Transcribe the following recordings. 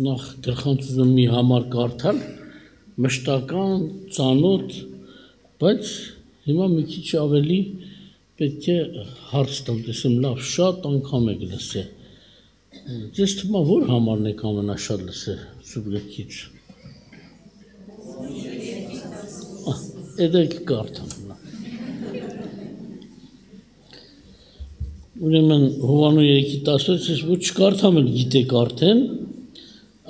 նախ գրխանցում մի համար կարդալ, մշտական, ծանոթ, բայց հիմա մի քիչ ավելի պետք է հարց տամ, տեսեմ լավ, շատ անգամ եք լսել։ Ձեզ թվում է որ համարն եք ամենաշատ լսել սուբյեկտիվ։ Էդեք կարդամ։ Ուրեմն Հովանու 3:16-ից ոչ չկարդամ էլ գիտեք արդեն,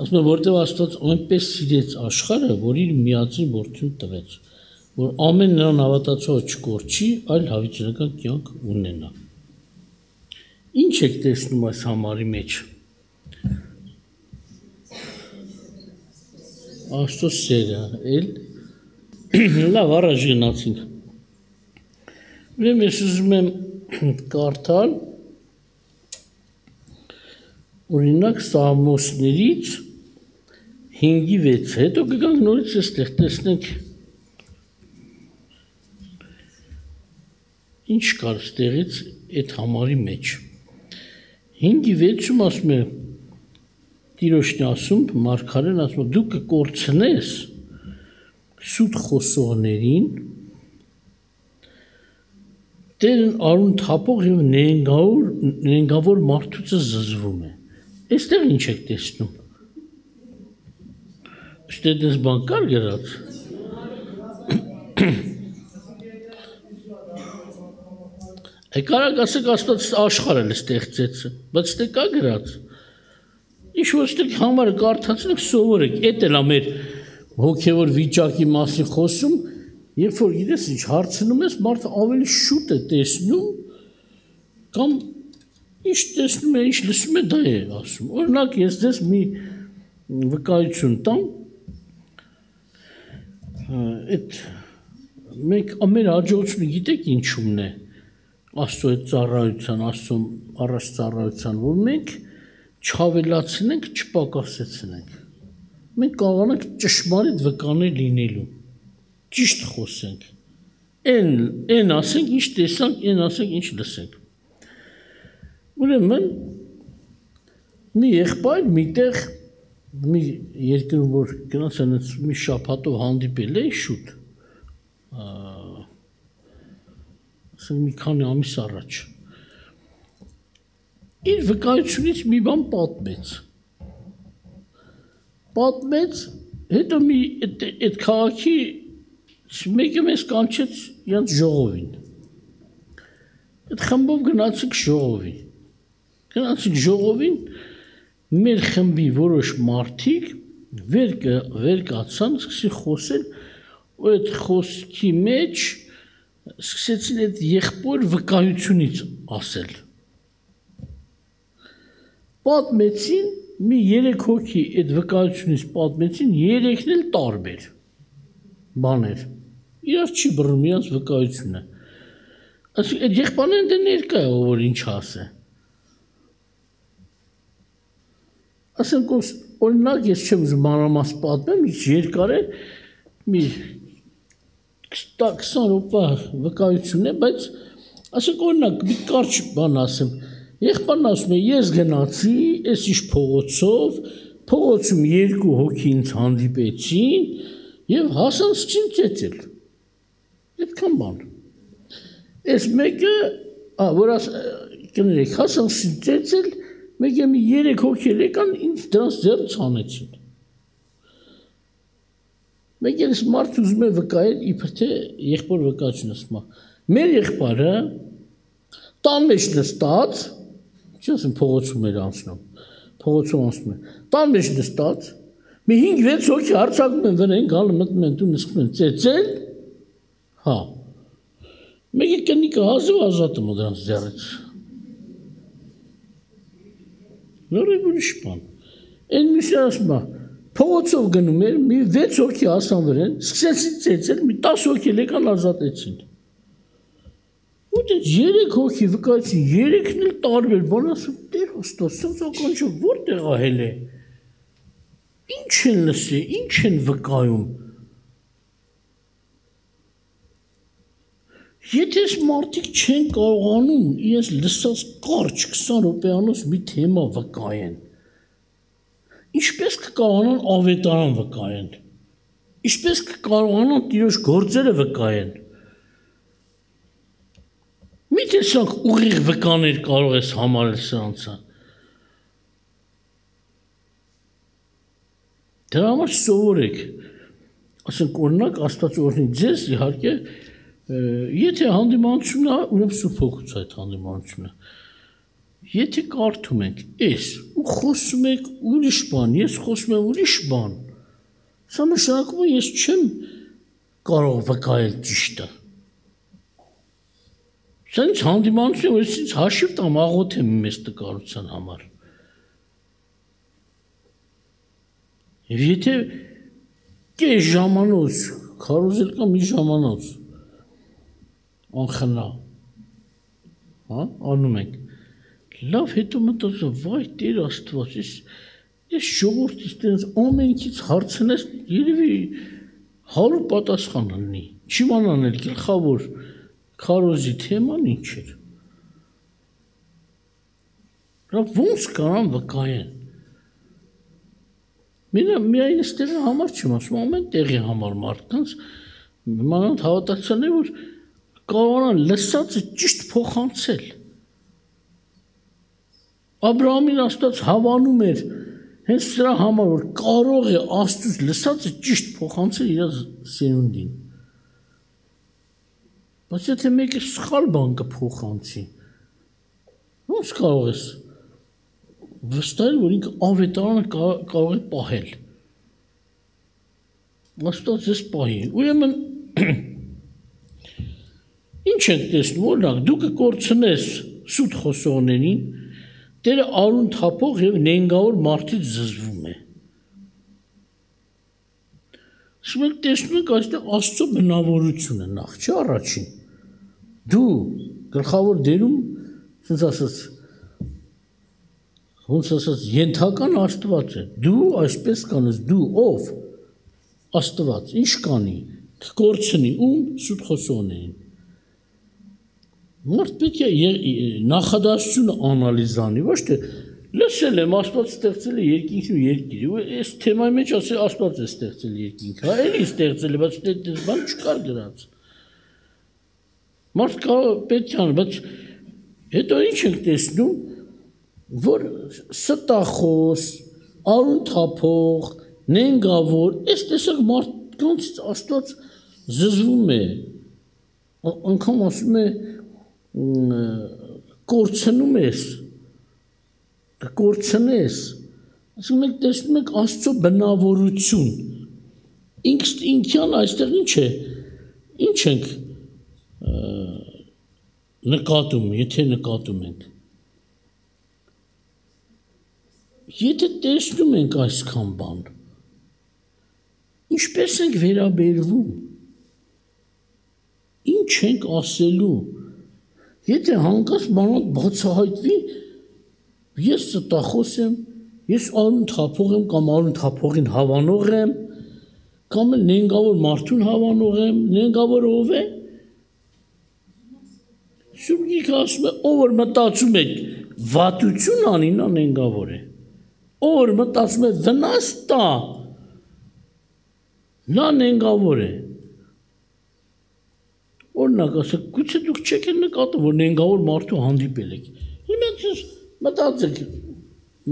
ասում է որտեղ Աստված այնպես սիրեց աշխարհը, որ իր միածին որդուն տվեց, որ ամեն նրան հավատացող չկորչի, այլ հավիտենական կյանք ունենա։ Ինչ եք տեսնում այս համարի մեջ։ Աստծո սերը, էլ լավ առաջ գնացինք։ Ուրեմն ես ուզում եմ կարդալ օրինակ Սամոսներից 5-ի 6 հետո կգանք նորից այստեղ տեսնենք ինչ կար ստեղից այդ համարի մեջ 5-ի 6-ում ասում է Տիրոջն ասում Մարգարեն ասում դու կկորցնես սուտ խոսողներին Տերն արուն թափող եւ նենգավոր նենգավոր մարդուցը զզվում է։ Այստեղ ինչ եք տեսնում։ Ըստ դες բան կար գրած։ Եկարակ ասեք Աստված աշխարհը ստեղծեց, բայց դե կա գրած։ Ինչ որ ստեղ համարը կարդացնեք սովորեք, էդ էլ է մեր հոգևոր վիճակի մասին խոսում, Երբ որ գիտես ինչ հարցնում ես, մարդը ավելի շուտ է տեսնում կամ ինչ տեսնում է, ինչ լսում է, դա է ասում։ Օրինակ ես դες մի վկայություն տամ, այդ մենք ամեն հաջողությունը գիտեք ինչումն է? Աստծո այդ ծառայության, աստծո առաջ ծառայության, որ մենք չավելացնենք, չպակասեցնենք։ Մենք կարողանանք ճշմարիտ վկաներ լինելու ճիշտ խոսենք։ Այն այն ասենք, ինչ տեսանք, այն ասենք, ինչ լսենք։ Ուրեմն մի եղբայր միտեղ մի երկրում որ գնաց այնց մի շապատով հանդիպել է շուտ ասենք մի քանի ամիս առաջ իր վկայությունից մի բան պատմեց պատմեց հետո մի այդ քաղաքի Մեկը մեզ կանչեց իրանց ժողովին։ Այդ խմբով գնացինք ժողովին։ Գնացինք ժողովին, մեր խմբի որոշ մարդիկ վեր վեր կացան, սկսեցին խոսել, ու այդ խոսքի մեջ սկսեցին այդ եղբոր վկայությունից ասել։ Պատմեցին մի 3 հոգի այդ վկայությունից պատմեցին, երեքն էլ տարբեր բաներ իրար չի բռնում իրանց վկայությունը։ Այսինքն այդ եղբայրն դե ներկա է, որ ինչ ասե։ Ասենք օրինակ ես չեմ ուզում մանրամաս պատմեմ, ինչ երկար է մի 20 րոպե վկայություն է, բայց ասենք օրինակ մի կարճ բան ասեմ։ Եղբայրն ասում է, ես գնացի, այս ինչ փողոցով, փողոցում երկու հոգի ինձ հանդիպեցին եւ հասան սկսին ծեծել Այդքան բան։ Այս մեկը, ա, որ աս կներեք, հասան սիծեցել, մեկը մի 3 հոգի եկան, ինձ դրանց ձեռ ցանեցին։ Մեկ էլ մարդ ուզում է վկայել իբր թե եղբոր վկայություն ասում է։ Մեր եղբայրը տան մեջ նստած, չի ասում փողոցում էր անցնում։ Փողոցում անցնում է։ Տան մեջ նստած մի 5-6 հոգի հարցակում են վրան, գալը մտնում են դու նստում են ծեծել, Հա։ Մեկը կնիկը հազու ազատում ու դրանց ձեռից։ Նորը ուրիշ բան։ Այն միսը ասում է, փողոցով գնում էր, մի 6 հոգի ասան վրան, սկսեցին ծեծել, մի 10 հոգի եկան ազատեցին։ Ու դե 3 հոգի վկայեցին, 3-ն էլ տարբեր բան ասում, Տեր Աստված, սենց ականջը որտեղ ահել է։ Ինչ են լսի, ինչ են վկայում։ Եթե մարդիկ չեն կարողանում իրենց լսած կարճ 20 րոպեանոց մի թեմա վկայեն, ինչպես կկարողանան ավետարան վկայեն։ Ինչպես կկարողանան Տիրոջ գործերը վկայեն։ Մի տեսակ ուղիղ վկաներ կարող ես համարել սրանցը։ Դրա համար սովորեք։ Ասենք օրինակ Աստված օրհնի ձեզ իհարկե եթե հանդիմանությունն է, ուրեմն սուրբ հոգուց այդ հանդիմանությունը։ Եթե կարդում ենք այս ու խոսում եք ուրիշ բան, ես խոսում եմ ուրիշ բան, սա նշանակում է ես չեմ կարող վկայել ճիշտը։ Սա ինձ հանդիմանություն է, ես ինձ հաշիվ տամ աղոթեմ մեծ տկարության համար։ Եվ եթե կես ժամանոց, քարոզել կամ մի ժամանոց անխնա, հա, անում ենք լավ հետո մտածում վայ Տեր Աստված ես ես ժողովրդից տենց ամենքից հարցնես երևի 100 պատասխան լինի չիմանան էլ գլխավոր քարոզի թեման ինչ էր լավ ոնց կարան վկայեն Մինը միայն այստեղ համար չեմ ասում, ամեն տեղի համար մարդկանց մանանդ հավատացան է որ կարողանան լսածը ճիշտ փոխանցել Աբրահամին Աստված հավանում էր հենց սրա համար որ կարող է Աստծուց լսածը ճիշտ փոխանցել իր սերունդին։ Բայց եթե մեկը սխալ բան կփոխանցի, ո՞նց կարող ես վստահել, որ ինքը ավետարանը կարող է պահել։ Աստված էս պահի։ Ուրեմն ինչ ենք տեսնում, օրինակ դու կկորցնես սուտ խոսողներին, Տերը արուն թափող եւ նենգավոր մարդից զզվում է։ Շմենք տեսնում եք այստեղ Աստծո բնավորությունը նախ, չէ՞ առաջին։ Դու գլխավոր դերում, ասես ասած, ոնց ասած, ենթական Աստված է։ Դու այսպես կանես, դու ով Աստված, ինչ կանի, կկորցնի ում սուտ խոսողներին Մարդ պետք է նախադասությունը անալիզանի, ոչ թե լսել եմ Աստված ստեղծել է երկինքն ու երկիրը։ Այս թեմայի մեջ ասել Աստված է ստեղծել երկինքը, հա, էլի ստեղծել է, բայց դե բան չկար դրանց։ Մարդ կա պետք է, բայց հետո ինչ ենք տեսնում, որ ստախոս, արուն թափող, նենգավոր, այս տեսակ մարդկանցից Աստված զզվում է։ Անկամ ասում է կորցնում ես կորցնես ասում եք տեսնում եք աստծո բնավորություն ինքս ինքյան այստեղ ինչ է ինչ ենք նկատում եթե նկատում ենք եթե տեսնում ենք այսքան բան ինչպես ենք վերաբերվում ինչ ենք ասելու Եթե հանկարծ բանոց բացահայտվի, ես ստախոս եմ, ես արուն թափող եմ կամ արուն թափողին հավանող եմ, կամ էլ նենգավոր մարդուն հավանող եմ, նենգավոր ով է։ Սուրգիկը ասում է, ով որ մտածում է վատություն անի, նա նենգավոր է։ Ով որ մտածում է վնաս տա, նա նենգավոր է։ Օրինակ ասեք, գուցե դուք չեք նկատում, որ նենգավոր մարդու հանդիպել եք։ Հիմա ցես մտածեք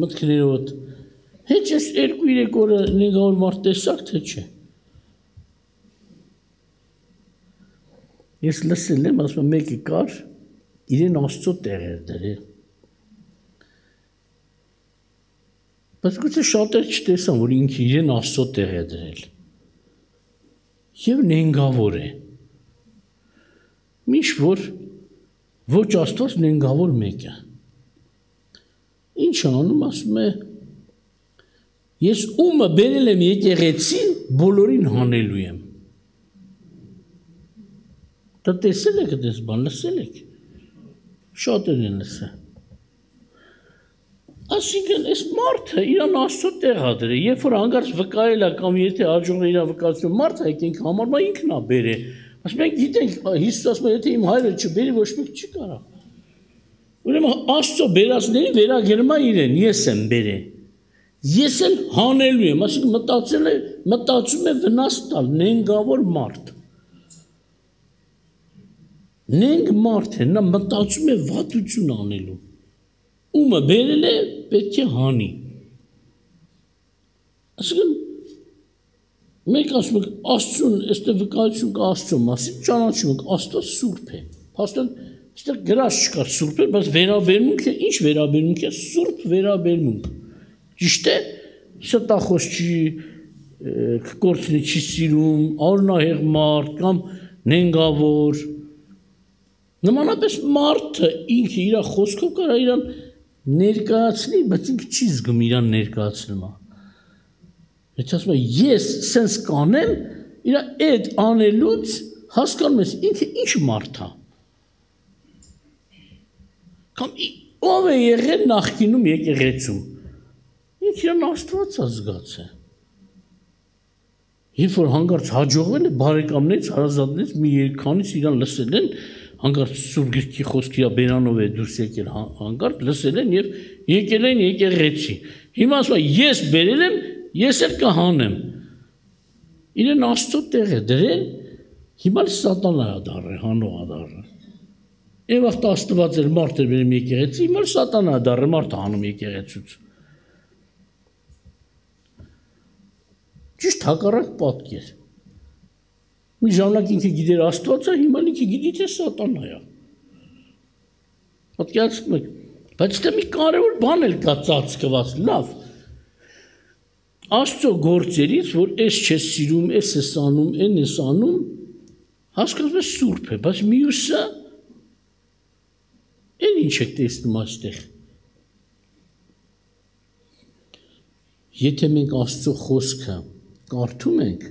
մտքներով։ Հեչ էս 2-3 օրը նենգավոր մարդ տեսակ թե չէ։ Ես լսել եմ, ասում մեկի կար իրեն Աստծո տեղ էր դրել։ Բայց գուցե շատեր չտեսան, որ ինքը իրեն Աստծո տեղ է դրել։ Եվ նենգավոր է։ Միշտ որ ոչ Աստված նենգավոր մեկը։ Ինչ անում, ասում է Ես ումը բերել եմ եկեղեցին, բոլորին հանելու եմ։ Դա տեսել եք դες բան, լսել եք։ Շատեր են լսել։ Այսինքն այս մարդը իրան աստծո տեղ ա դրել, երբ որ հանգարց վկայել է կամ եթե հաջողն իր վկայություն մարդը եկենք համար, մա ինքն ա բերել Ասում եք, գիտենք, Հիսուս ասում է, եթե իմ հայրը չբերի, ոչ մեկ չի կարա։ Ուրեմն Աստծո բերածների վերագերմա իրեն, ես եմ բերե։ Ես էլ հանելու եմ, ասիկա մտածել է, մտածում է վնաս տալ, նենգավոր մարդ։ Նենք մարդ է, նա մտածում է վատություն անելու։ Ումը բերել է, պետք է հանի։ Ասիկան մեկ ասում եք Աստծուն, այստեղ վկայություն կա Աստծո մասին, ճանաչում եք Աստված սուրբ է։ Փաստորեն այստեղ գրած չկա սուրբ է, բայց վերաբերմունքը ինչ վերաբերմունք է, սուրբ վերաբերմունք։ Ճիշտ է, ստախոս չի, կորցնի չի սիրում, արնահեղ մարդ կամ նենգավոր։ Նմանապես մարդը ինքը իր խոսքով կարա իրան ներկայացնի, բայց ինքը չի զգում իրան ներկայացնումա։ Եթե ասում է ես սենց կանեմ, իր այդ անելուց հասկանում ես ինքը ինչ մարդ է։ Կամ ով է եղել նախկինում եկեղեցում Ինքն Աստված է զգացել։ Երբ որ հանգարց հաջողվել է բարեկամներից, հարազատներից մի երկքանից իրան լսել են, հանգարց Սուրբ Գրքի խոսքի բերանով է դուրս եկել հանգարց լսել են եւ եկել են եկեղեցի։ Հիմա ասում է ես բերել եմ, ես էլ կհանեմ։ Իրեն Աստծո տեղ է դրել, հիմա սատանա է դառը, հանող է դառը։ Եվ վաղ Աստված էր մարդ էր բերում եկեղեցի, հիմա սատանա է դառը, մարդ հանում եկեղեցուց։ Ճիշտ հակառակ պատկեր։ Մի ժամանակ ինքը գիտեր Աստվածը, հիմա ինքը գիտի թե սատանա է։ Պատկերացնում եք, բայց դա մի կարևոր բան էլ կա ծածկված, լավ։ Աստծո գործերից, որ էս չես սիրում, էս ես անում, այն ես անում, հասկանում ես սուրբ է, բայց մյուսը այն ինչ եք տեսնում այստեղ։ Եթե մենք Աստծո խոսքը կարդում ենք,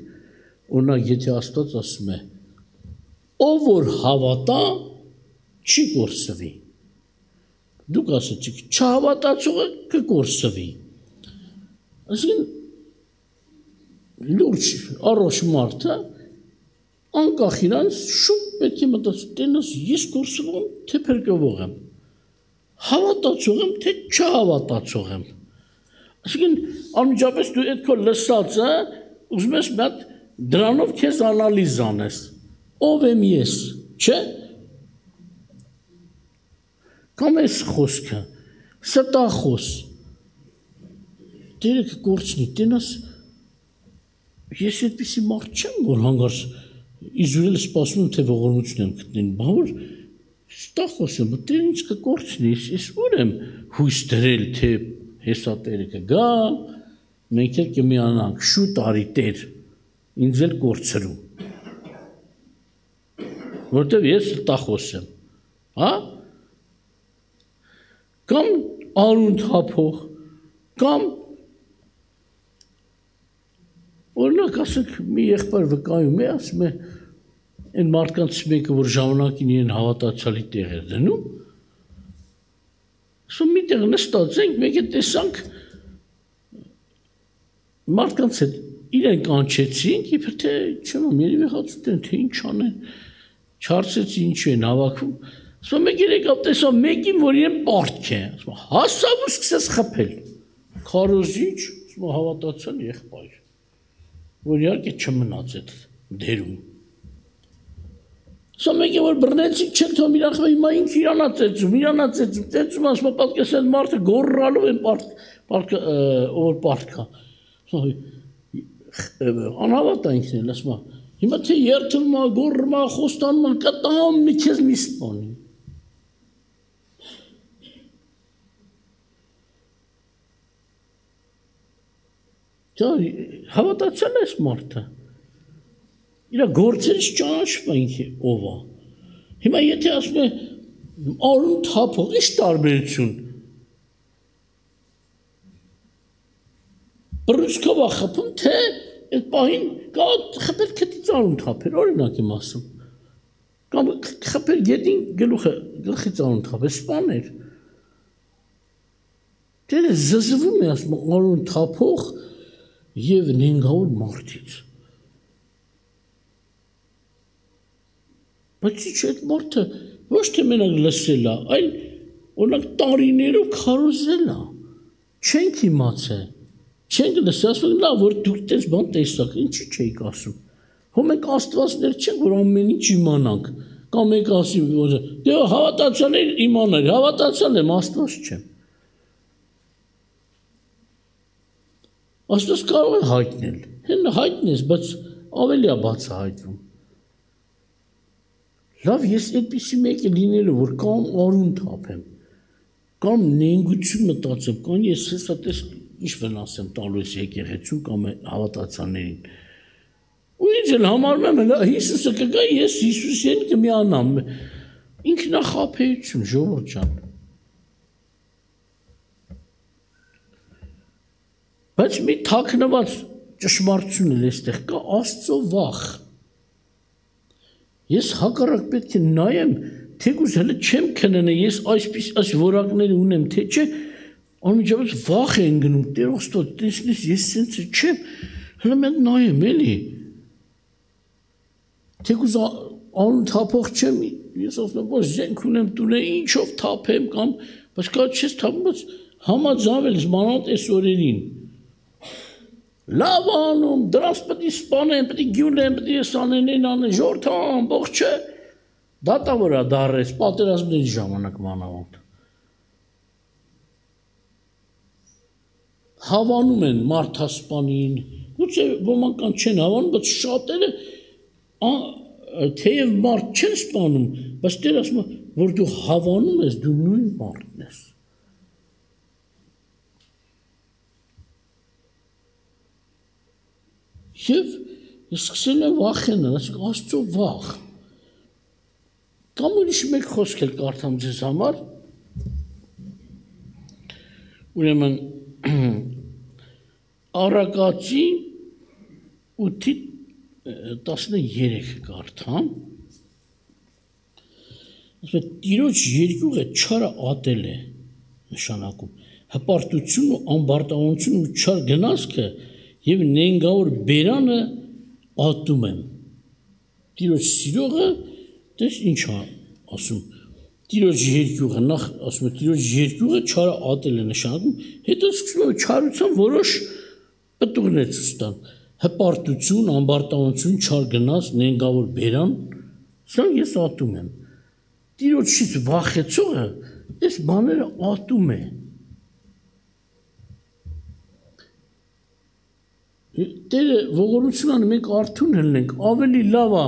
օրինակ եթե Աստված ասում է. ով որ հավատա, չի կորսվի։ Դուք ասացիք, չհավատացողը կկորսվի։ Այսինքն լուրջ առողջ մարդը անկախ իրանց շուտ պետք է մտածի, տենաս ես կորսվում, թե փրկվող եմ։ Հավատացող եմ, թե չհավատացող եմ։ Այսինքն անմիջապես դու այդ քո լսածը ուզում ես մի հատ դրանով քեզ անալիզ անես։ Ով եմ ես, չէ՞։ Կամ էս խոսքը, ստախոս։ Դերը կգործնի, տենաս ես այդպեսի մարդ չեմ, որ հանգարց իզուրել սպասում թե ողորմություն եմ գտնեն, բա որ ստախոս եմ, դեր ինձ կգործնի, ես ուր եմ հույս դրել, թե հեսա տերը կգա, մենք էլ կմիանանք շուտ արի Տեր ինձ էլ կորցրու որտեվ ես տախոս եմ հա կամ արուն թափող կամ օրինակ ասենք մի եղբայր վկայում է ասում է այն մարդկանց մեկը որ ժամանակին իրեն հավատացյալի տեղ էր դնում ասում միտեղ նստած ենք մեկ է տեսանք մարդկանց հետ իրեն կանչեցինք, իբր թե չեմ երևի հացուտեն թե ինչ անեն։ Չարցեցի ինչ են հավաքում։ Ասում մեկ եկավ տեսա մեկին, որ իրեն պարտք է։ Ասում հասավ ու սկսեց խփել։ Քարոզիչ, ասում հավատացան եղբայր։ Որ իհարկե չմնաց այդ դերում։ Սա մեկը որ բռնեցի չեք թող իրան խմի, հիմա ինքը իրանա ծեծում, իրանա ծեծում, ծեծում ասում պատկեսել մարդը գորռալով են պարկ, պարկ, ով պարկա։ պարկ, անհավատ է ինքն էլ, ասում հիմա թե երթվում է, գոռում է, խոստանում կտամ մի քեզ մի սպանի։ Դա հավատացել ես մարդը։ Իրա գործերից ճանաչում ինքը ով է։ Հիմա եթե ասում է արուն թափող, ի՞նչ տարբերություն բռնցքով է խփում, թե այդ պահին կա խփել քթից արուն թափեր, օրինակ եմ ասում։ Կամ խփել գետին գլուխը գլխից արուն թափել, սպաներ։ Դերը զզվում է ասում արուն թափող եւ նենգավոր մարդից։ Բայց ի՞նչ այդ մարդը ոչ թե մենակ լսել է, այլ օրինակ տարիներով քարոզել է։ Չենք իմացել Չենք լսի, ասում են, լավ, որ դուք դες բան տեսակ, ինչի չէիք ասում։ Հո մենք աստվածներ չենք, որ ամեն ինչ իմանանք։ Կամ մեկ ասի, դե հավատացյալ է իմանալ, հավատացյալ եմ, աստված չեմ։ Աստված կարող է հայտնել։ Հեն հայտնես, բայց ավելի է բացահայտվում։ Լավ, ես այդպեսի մեկը լինելու, որ կամ արուն թափեմ, կամ նենգություն մտածեմ, կամ ես հեսա տես ինչ վնաս եմ տալու ես եկեղեցուն կամ հավատացյալներին։ Ու ինձ էլ համարում եմ, Հիսուսը կգա, ես Հիսուսին կմիանամ։ Ինքնախապեյություն, ժողովուրդ ջան։ Բայց մի թաքնված ճշմարտություն էլ էստեղ կա Աստծո վախ։ Ես հակառակ պետք է նայեմ, թեկուզ հələ չեմ քննե, ես այսպես այս որակները ունեմ, թե չէ, անմիջապես վախ են գնում, Տեր Աստված, տեսնես, ես սենց չեմ, հələ մենք նայեմ էլի։ Թեկուզ անուն թափող չեմ, ես ասում եմ, զենք ունեմ տունե, ինչով թափեմ կամ, բայց կա չես թափում, բայց համաձայնվել մանանտ այս օրերին լավ անում, դրանց պետք է սպանեն, պետք է գյունեն, պետք է սանենեն անեն, ժորթա ամբողջ չէ։ Դատավորա դարես պատերազմների ժամանակ մանավանդ։ Հավանում են մարդասպանին, գուցե ոմանք կան չեն հավանում, բայց շատերը թեև մարդ չեն սպանում, բայց դեր ասում որ դու հավանում ես, դու նույն մարդն ես։ Եվ ես սկսել եմ վախենալ, ասեք Աստծո վախ։ Կամ ուրիշ մեկ խոսք էլ կարդամ ձեզ համար։ Ուրեմն Արագածի 8-ի 13 կարդամ։ Ասում է Տիրոջ երկյուղը չարը ատել է նշանակում։ Հպարտություն ու ամբարտավանություն ու չար գնացքը եւ նենգավոր բերանը ատում եմ։ Տիրոջ սիրողը դες ինչ է ասում։ Տիրոջ երկյուղը նախ ասում է Տիրոջ երկյուղը չարը ատել է նշանակում, հետո սկսում է չարության որոշ պտուղներ ցստան։ Հպարտություն, ամբարտավանություն, չար գնաց, նենգավոր բերան, սա ես ատում եմ։ Տիրոջից վախեցողը այս բաները ատում է։ Տերը ողորմություն անում մենք արթուն ելնենք, ավելի լավ է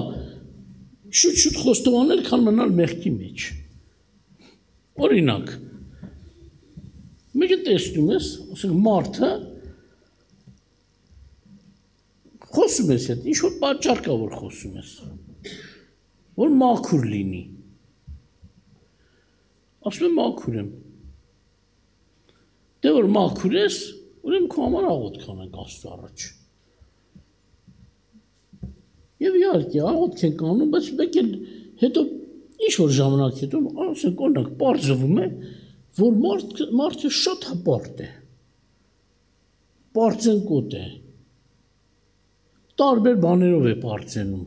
շուտ-շուտ խոստովանել, քան մնալ մեղքի մեջ։ Օրինակ, մեկը տեսնում ես, ասենք մարդը խոսում ես հետ, ինչ որ պատճառ կա որ խոսում ես։ Որ մաքուր լինի։ Ասում եմ մաքուր եմ։ Դե որ մաքուր ես, ուրեմն քո համար աղոթ կանենք Աստծո առաջ։ Եվ իհարկե աղոթք ենք անում, բայց մեկ էլ հետո ինչ որ ժամանակ հետո ասենք օրինակ բարձվում է, որ մարդ մարդը շատ հպարտ է։ Բարձենկոտ է։ Տարբեր բաներով է բարձենում։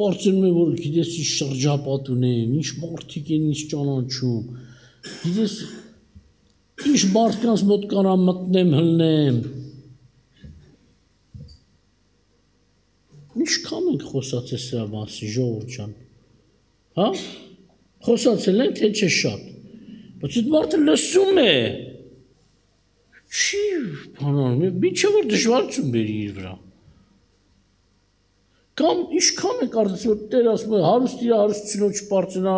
Բարձենում է, որ գիտես ինչ շրջապատ ունեն, ինչ մարդիկ են ինչ ճանաչում։ Գիտես ինչ մարդկանց մոտ կարամ մտնեմ, հլնեմ, Ինչքան ենք խոսացել սրա մասին, ժողովուրդ ջան։ Հա? Խոսացել են թե չէ շատ։ Բայց այդ մարդը լսում է։ Չի բանանում, միջը որ դժվարություն բերի իր վրա։ Կամ ինչքան ենք արդյոք Տեր ասում է հարուստ իր հարստությունով չպարծենա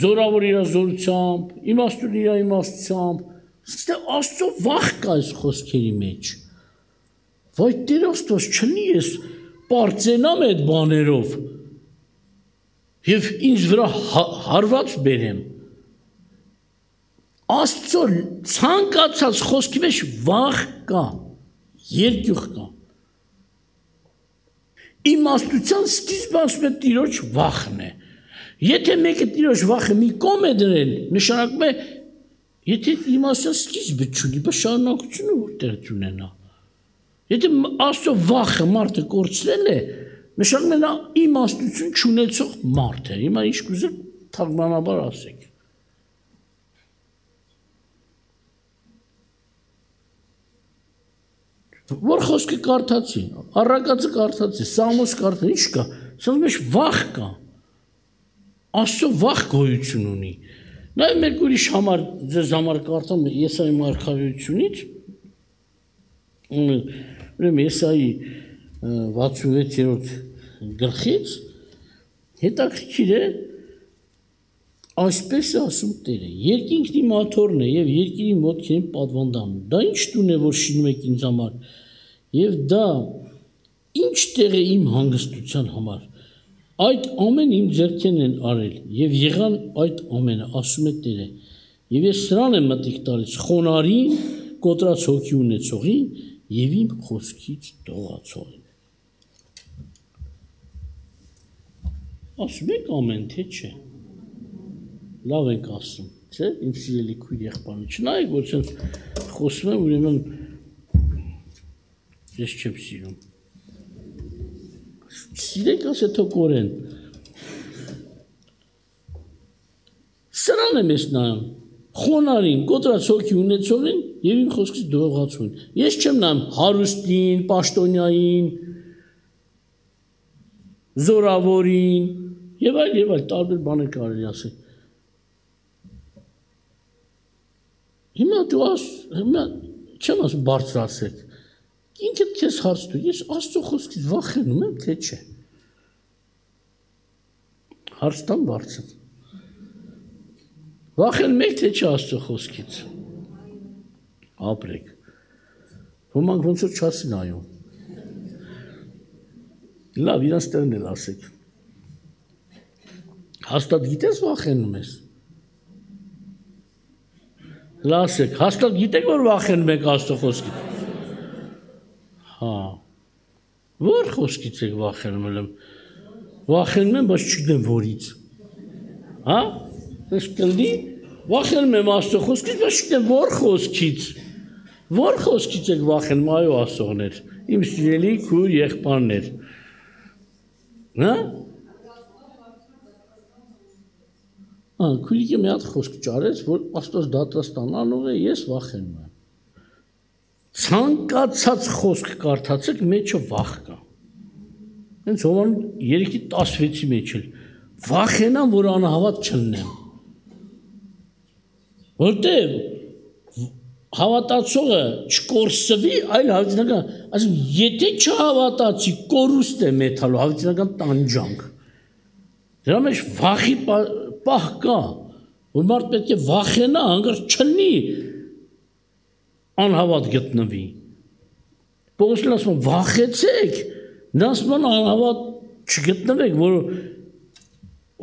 զորավոր իր զորությամբ, իմաստուն իր իմաստությամբ։ Ստե Աստծո վախ կա այս խոսքերի մեջ։ Վայ Տեր Աստված չնի ես པարծենամ այդ բաներով եւ ինձ վրա հա, հարված բերեմ Աստծո ցանկացած խոսքի մեջ վախ կա երկյուղ կա իմաստության սկիզբը ասում է Տիրոջ վախն է Եթե մեկը Տիրոջ վախը մի կողմ է դրել նշանակում է եթե իմաստության սկիզբը չունի, բայց շարունակությունը որտեղ ունենա Եթե Աստծո վախը մարդը կորցրել է, նշանակում է նա իմաստություն չունեցող մարդ է։ Հիմա ինչ կուզեք թարգմանաբար ասեք։ Որ խոսքը կարդացի, առակածը կարդացի, սամոս կարդացի, ինչ կա։ Սա մեջ վախ կա։ Աստծո վախ գոյություն ունի։ Նաև մեկ ուրիշ համար ձեզ համար կարդամ Եսայի մարգարեությունից։ Ուրեմն Եսայի 66-րդ գլխից հետաքրքիր է Այսպես ասում Տերը. Երկինքն իմ աթոռն է եւ երկիրի մոտքին պատվանդան։ Դա ինչ տուն է, որ շինում եք ինձ համար։ Եվ դա ինչ տեղ է իմ հանգստության համար։ Այդ ամեն իմ ձեռքեն են արել եւ եղան այդ ամենը, ասում է Տերը։ Եվ ես սրան եմ մտիկ տալիս խոնարին, կոտրած հոգի ունեցողին եւ իմ խոսքից դողացողին։ Ասում եք ամեն թե չէ լավ ենք ասում, չէ՞, իմ սիրելի քույր եղբայրը։ Չնայեք, որ ցած խոսում եմ, ուրեմն ես չեմ սիրում։ Սիրեք ասե թոքորեն։ Սրան եմ ես նայում խոնարին, կոտրած հոգի ունեցողին եւ իմ խոսքից դողացուն։ Ես չեմ նայում հարուստին, պաշտոնյային, զորավորին եւ այլ եւ այլ տարբեր բաներ կարելի ասել։ Հիմա դու աս, հիմա չեմ ասում բարձրացեք։ Ինքդ քեզ հարց դու, ես Աստծո խոսքից վախենում եմ, թե չէ։ Հարց տամ բարձր։ Վախենում եք, թե չէ Աստծո խոսքից։ Ապրեք։ Ոմանք ոնց որ չասին այո։ Լավ, իրանց տերն էլ ասեք։ Հաստատ գիտես վախենում ես։ Լասեք, հաստատ գիտեք որ վախենում եք Աստծո խոսքից։ Հա։ Որ խոսքից եք վախենում եմ։ Վախենում եմ, բայց չգիտեմ որից։ Հա? Ես կլի վախենում եմ Աստծո խոսքից, բայց չգիտեմ որ խոսքից։ Որ խոսքից եք վախենում, այո, ասողներ։ Իմ սիրելի քույր եղբայրներ։ Հա? Ահա քույրիկը մի հատ խոսք ճարեց, որ Աստված դատաստանանող է, ես վախենում եմ։ Ցանկացած խոսք կարդացեք, մեջը վախ կա։ Հենց Հովան 3:16-ի մեջ էլ վախենամ, որ անհավատ չլնեմ։ Որտեւ հավատացողը չկորսվի, այլ հավիտենական, ասում, եթե չհավատացի, կորուստ է մեթալու, հավիտենական տանջանք։ Դրա մեջ վախի պահ կա, որ մարդ պետք է վախենա, հանգարց չլնի անհավատ գտնվի։ Պողոսն ասում վախեցեք, նա ասում անհավատ չգտնվեք, որ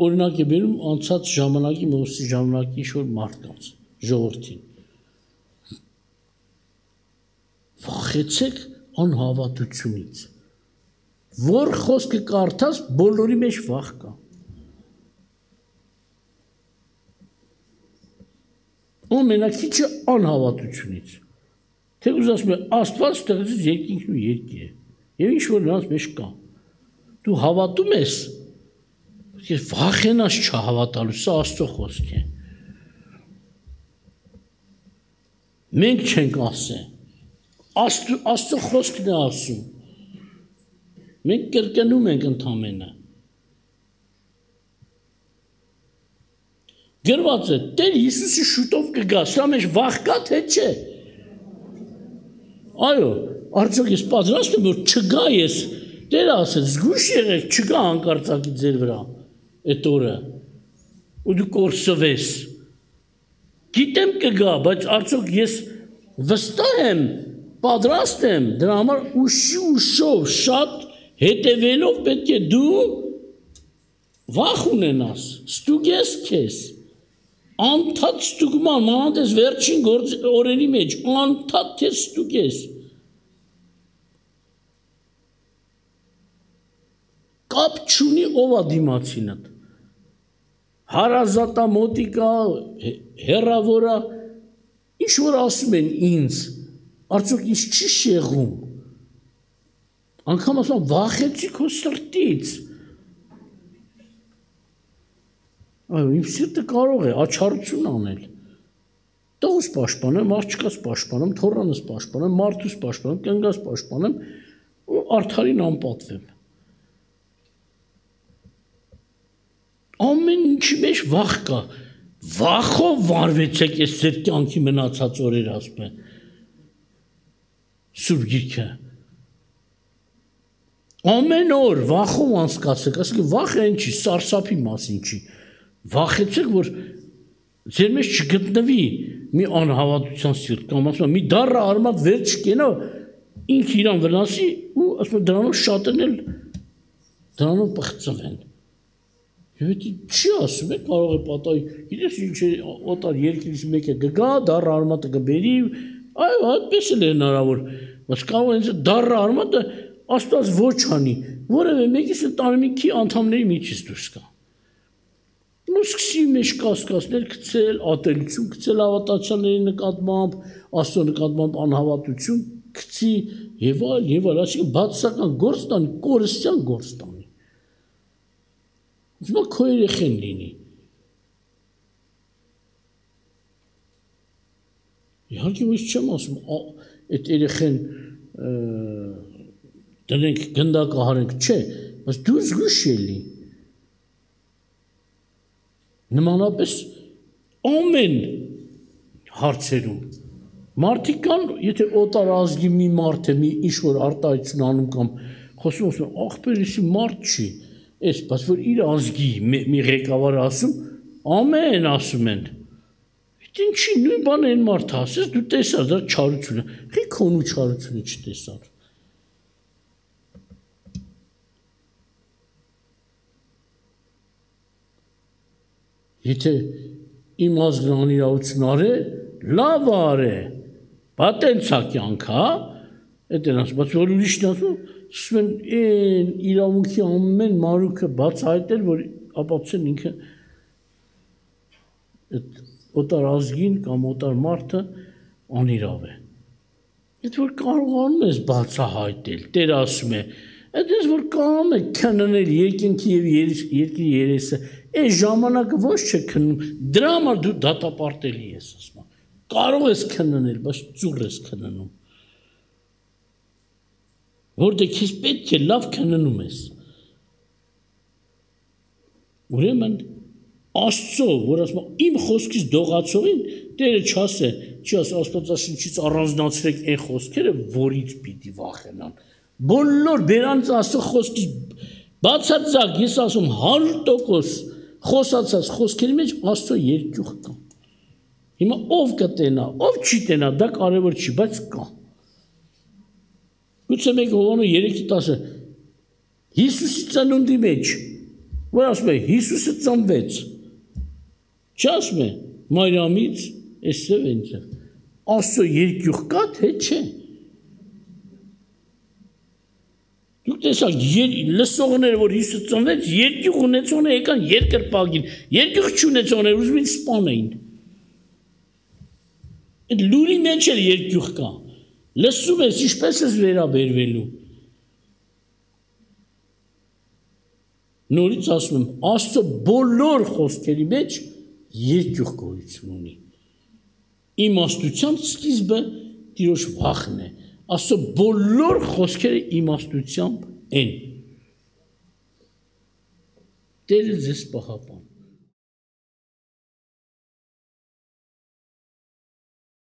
օրինակ է բերում անցած ժամանակի մոսի ժամանակի ինչ որ մարդկանց ժողովրդին։ Վախեցեք անհավատությունից։ Որ խոսքը կարդաս, բոլորի մեջ վախ կա։ ամենակիչը անհավատությունից։ Թե ուզասում է Աստված ստեղծեց երկինքն ու երկիրը։ Եվ ինչ որ նրանց մեջ կա։ Դու հավատում ես։ Ես վախենաս չհավատալու, սա Աստծո խոսք է։ Մենք չենք ասել։ Աստծո Աստծո խոսքն է ասում։ Մենք կրկնում ենք ընդամենը։ Գրված է, Տեր Հիսուսի շուտով կգա, սա մեջ վախ կա թե չէ։ Այո, արդյոք ես պատրաստ եմ որ չգա ես։ Տերը ասեց, զգուշ եղեք, չգա անկարծակի ձեր վրա այդ օրը։ Ու դու կորսվես։ Գիտեմ կգա, բայց արդյոք ես վստահ եմ, պատրաստ եմ դրա համար ուշի ուշով շատ հետևելով պետք է դու վախ ունենաս, ստուգես քեզ անդադ ստուգման, մանանդես վերջին գործ օրերի մեջ, անդադ թե ստուգես։ Կապ չունի ով է դիմացինդ։ Հարազատա մոտիկա, հերավորա, ինչ որ ասում են ինձ, արդյոք ինչ չի շեղում։ Անկամ ասում վախեցի քո սրտից Այո, իմ սիրտը կարող է աչառություն անել։ տողս պաշտպանեմ, աղջկաս պաշտպանեմ, թորանս պաշտպանեմ, մարդուս պաշտպանեմ, կնգաս պաշտպանեմ ու արդարին անպատվեմ։ Ամեն ինչի մեջ վախ կա։ Վախով վարվեցեք այս ձեր կյանքի մնացած օրեր ասում են։ Սուրբ գիրքը։ Ամեն օր վախով անցկացեք, ասեք վախը ինչի, սարսափի մասին չի։ Վախեցեք, որ ձեր մեջ չգտնվի մի անհավատության սիրտ կամ ասում մի դառը արմատ վեր չկենա ինք իրան վնասի ու ասում դրանով շատն էլ դրանով պղծվեն Եվ դա չի ասում է կարող է պատահի գիտես ինչ է օտար երկրից մեկը գգա դառը արմատը կբերի այո այդպես էլ է հնարավոր բայց կարող է դառը արմատը աստված ոչ անի որևէ մեկից տանիմքի անդամների միջից դուրս գա ու սկսի մեջ կասկածներ գցել, ատելություն գցել հավատացյալների նկատմամբ, աստծո նկատմամբ անհավատություն գցի եւ այլ եւ այլ, այսինքն բացական գործ տանի, կորստյան գործ տանի։ Ուսմա քո երեխեն լինի։ Իհարկե ոչ չեմ ասում, այդ երեխեն դրանք գնդակահարենք, չէ, բայց դու զգուշ ելի։ Նմանապես ամեն հարցերում մարդիկ կան, եթե օտար ազգի մի մարդ է, մի ինչ որ արտահայտություն անում կամ խոսում ասում, ախպերիսի մարդ չի, այս, բայց որ իր ազգի մի ղեկավար ասում, ամեն ասում են։ Այդ ինչի նույն բանը այն մարդը ասես, դու տեսար դա չարությունը։ Խի քոնու չարությունը չտեսար։ Եթե իմ ազգն անիրավություն արե, լավ արե։ Պատենցա կյանքա, այդ են ասում, բայց որ ուրիշն ասում, սկսում են այն իրավունքի ամեն մարուկը բացահայտել, որ ապացուցեն ինքը այդ օտար ազգին կամ օտար մարդը անիրավ է։ Այդ որ կարողանում ես բացահայտել, Տեր ասում է, այդպես որ կարող է քննել երկինքի եւ երկրի երեսը Այս ժամանակը ոչ չէ քննում, դրա համար դու դատապարտելի ես ասում։ Կարող ես քննել, բայց ծուռ ես քննում։ Որտե քեզ պետք է լավ քննում ես։ Ուրեմն Աստծո, որ ասում իմ խոսքից դողացողին Տերը չասե, չի աս Աստվածաշնչից առանձնացրեք այն խոսքերը, որից պիտի վախենան։ Բոլոր բերանց Աստծո խոսքից բացարձակ ես ասում 100% խոսացած խոսքերի մեջ Աստծո երկյուղ կա։ Հիմա ով կտենա, ով չի տենա, դա կարևոր չի, բայց կա։ Գուցե մեկ Հովանու 3:10-ը Հիսուսի ծնունդի մեջ, որ ասում է Հիսուսը ծնվեց։ Չասում է Մարիամից, էսև ինձ։ Աստծո երկյուղ կա թե չէ։ Դուք տեսակ լսողները, որ Հիսուս ծնվեց, երկյուղ ունեցողները եկան երկրպագին, երկյուղ չունեցողները ուզում են սպանեին։ Այդ լուրի մեջ էլ երկյուղ կա։ Լսում ես, ինչպես ես վերաբերվելու։ Նորից ասում եմ, Աստծո բոլոր խոսքերի մեջ երկյուղ գոյություն ունի։ Իմաստության սկիզբը Տիրոջ վախն է Աստծո բոլոր խոսքերը իմաստությամբ են։ Տերը ձեզ պահապան։